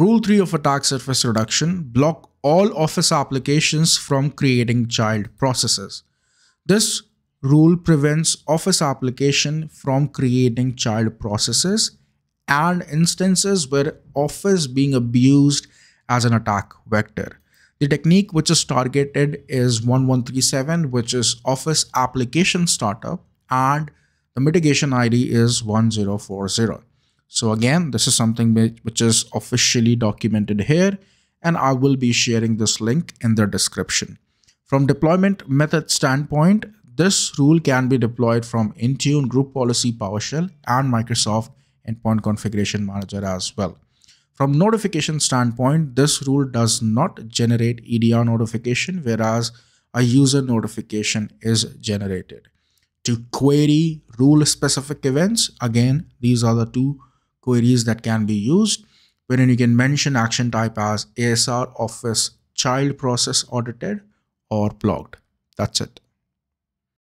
Rule 3 of attack surface reduction block all office applications from creating child processes. This rule prevents office application from creating child processes and instances where office being abused as an attack vector. The technique which is targeted is 1137 which is office application startup and the mitigation ID is 1040. So again, this is something which is officially documented here and I will be sharing this link in the description. From deployment method standpoint, this rule can be deployed from Intune Group Policy PowerShell and Microsoft Endpoint Configuration Manager as well. From notification standpoint, this rule does not generate EDR notification, whereas a user notification is generated. To query rule specific events, again, these are the two queries that can be used wherein you can mention action type as ASR office child process audited or blocked. That's it.